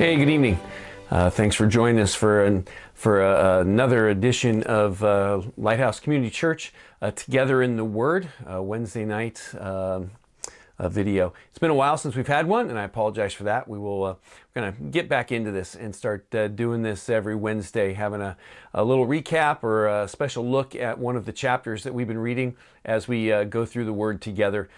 Hey, good evening. Uh, thanks for joining us for an, for a, another edition of uh, Lighthouse Community Church uh, Together in the Word, Wednesday night um, video. It's been a while since we've had one, and I apologize for that. We will uh, we're to get back into this and start uh, doing this every Wednesday, having a, a little recap or a special look at one of the chapters that we've been reading as we uh, go through the Word together,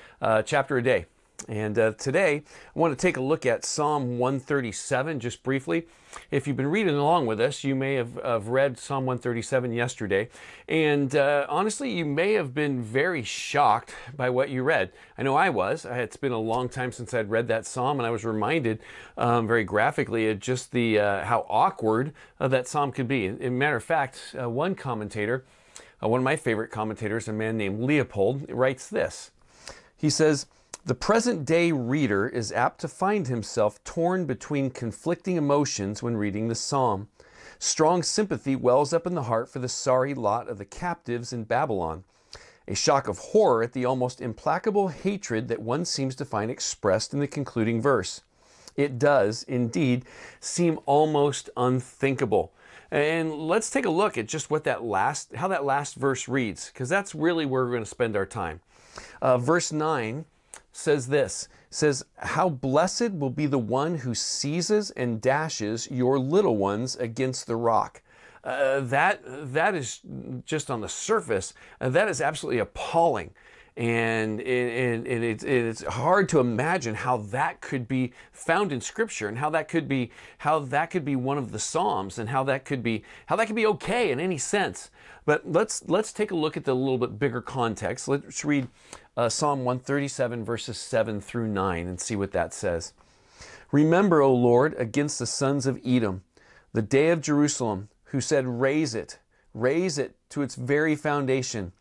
chapter a day. And uh, today, I want to take a look at Psalm 137 just briefly. If you've been reading along with us, you may have, have read Psalm 137 yesterday. And uh, honestly, you may have been very shocked by what you read. I know I was. It's been a long time since I'd read that psalm, and I was reminded um, very graphically of just the uh, how awkward uh, that psalm could be. A matter of fact, uh, one commentator, uh, one of my favorite commentators, a man named Leupold, writes this. He says, the present day reader is apt to find himself torn between conflicting emotions when reading the psalm. Strong sympathy wells up in the heart for the sorry lot of the captives in Babylon. A shock of horror at the almost implacable hatred that one seems to find expressed in the concluding verse. It does, indeed, seem almost unthinkable. And let's take a look at just what that last, how that last verse reads, because that's really where we're going to spend our time. Uh, verse 9 says this says how blessed will be the one who seizes and dashes your little ones against the rock. Uh, that that is just on the surface uh, that is absolutely appalling and, and, and it's, it's hard to imagine how that could be found in scripture and how that could be how that could be one of the psalms and how that could be how that could be okay in any sense but let's let's take a look at the little bit bigger context let's read uh, Psalm 137, verses 7 through 9, and see what that says. Remember, O Lord, against the sons of Edom, the day of Jerusalem, who said, raze it, raze it to its very foundation.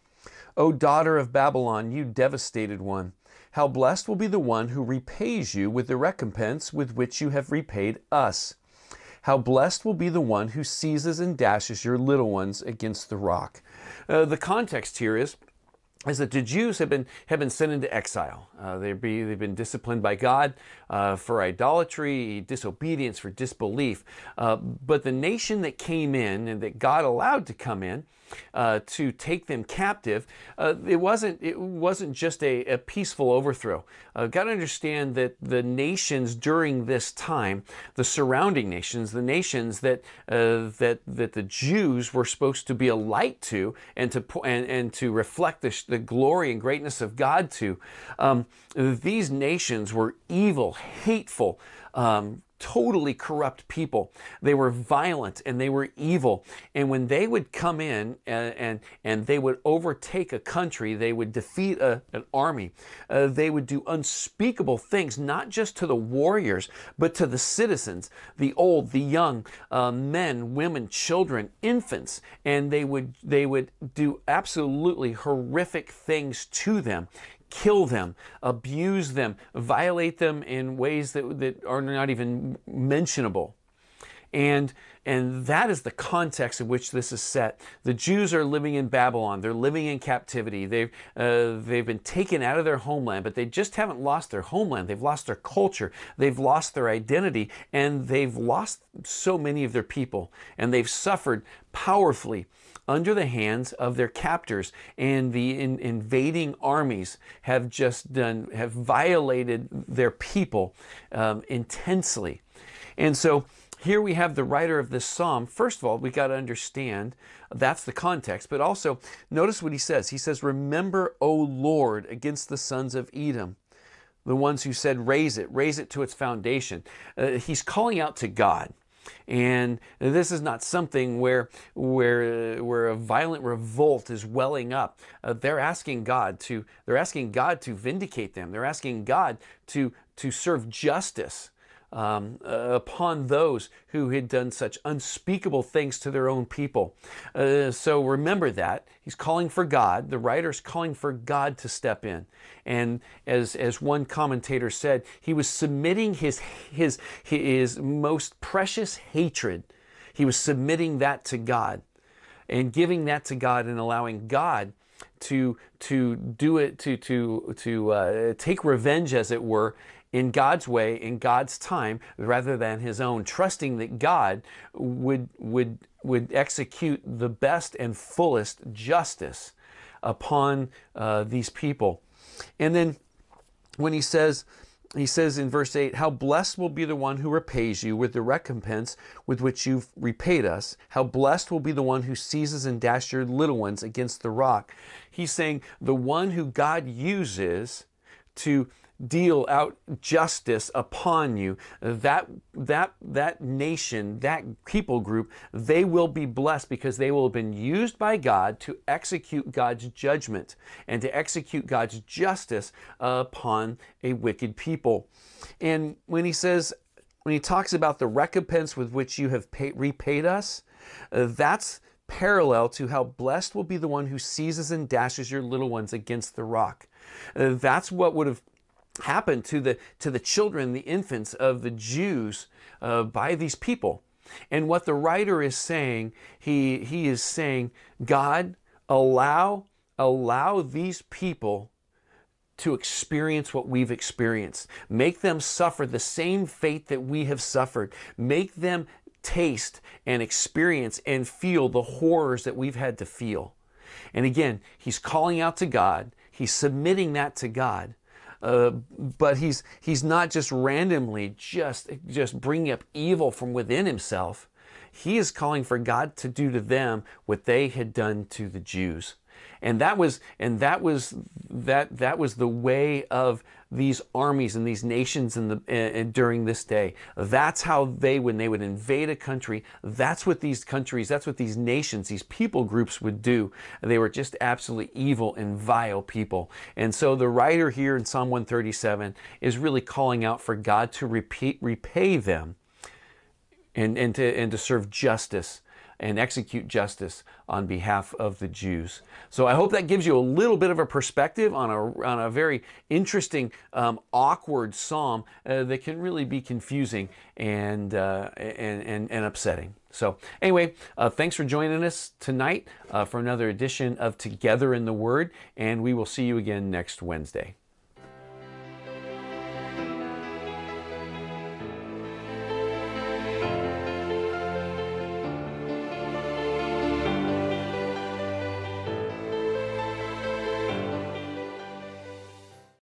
O daughter of Babylon, you devastated one, how blessed will be the one who repays you with the recompense with which you have repaid us. How blessed will be the one who seizes and dashes your little ones against the rock. Uh, the context here is is that the Jews have been, have been sent into exile. Uh, they've, be, they've been disciplined by God uh, for idolatry, disobedience, for disbelief. Uh, but the nation that came in and that God allowed to come in uh, to take them captive, uh, it wasn't it wasn't just a, a peaceful overthrow. Uh, Got to understand that the nations during this time, the surrounding nations, the nations that uh, that that the Jews were supposed to be a light to and to and, and to reflect the, the glory and greatness of God to, um, these nations were evil, hateful. Um, totally corrupt people. They were violent and they were evil. And when they would come in and, and, and they would overtake a country, they would defeat a, an army, uh, they would do unspeakable things, not just to the warriors, but to the citizens, the old, the young, uh, men, women, children, infants. And they would, they would do absolutely horrific things to them kill them, abuse them, violate them in ways that, that are not even mentionable. And, and that is the context in which this is set. The Jews are living in Babylon. They're living in captivity. They've, uh, they've been taken out of their homeland, but they just haven't lost their homeland. They've lost their culture. They've lost their identity, and they've lost so many of their people. And they've suffered powerfully under the hands of their captors. And the in, invading armies have just done have violated their people um, intensely. And so here we have the writer of this psalm. First of all we got to understand that's the context but also notice what he says. He says remember o lord against the sons of edom the ones who said raze it raze it to its foundation uh, he's calling out to god and this is not something where, where, where a violent revolt is welling up. Uh, they're asking God to, they're asking God to vindicate them. They're asking God to, to serve justice um, uh, upon those who had done such unspeakable things to their own people. Uh, so remember that. He's calling for God. The writer's calling for God to step in. And as, as one commentator said, he was submitting his, his, his most precious hatred, he was submitting that to God and giving that to God and allowing God to to do it to to to uh, take revenge as it were in God's way, in God's time, rather than his own, trusting that God would, would, would execute the best and fullest justice upon uh, these people. And then when he says, he says in verse 8, How blessed will be the one who repays you with the recompense with which you've repaid us. How blessed will be the one who seizes and dashes your little ones against the rock. He's saying the one who God uses to deal out justice upon you that that that nation that people group they will be blessed because they will have been used by God to execute God's judgment and to execute God's justice upon a wicked people and when he says when he talks about the recompense with which you have paid, repaid us uh, that's parallel to how blessed will be the one who seizes and dashes your little ones against the rock. Uh, that's what would have happened to the to the children, the infants of the Jews uh, by these people. And what the writer is saying, he he is saying, God, allow allow these people to experience what we've experienced. Make them suffer the same fate that we have suffered. Make them taste and experience and feel the horrors that we've had to feel. And again, he's calling out to God. He's submitting that to God. Uh, but he's he's not just randomly just just bringing up evil from within himself. He is calling for God to do to them what they had done to the Jews and that was and that was that that was the way of these armies and these nations in the uh, during this day. That's how they when they would invade a country that's what these countries that's what these nations these people groups would do. They were just absolutely evil and vile people. And so the writer here in psalm 137 is really calling out for god to repeat, repay them and, and, to, and to serve justice and execute justice on behalf of the Jews. So I hope that gives you a little bit of a perspective on a, on a very interesting, um, awkward psalm uh, that can really be confusing and, uh, and, and, and, upsetting. So, anyway, uh, thanks for joining us tonight uh, for another edition of Together in the Word, and we will see you again next Wednesday.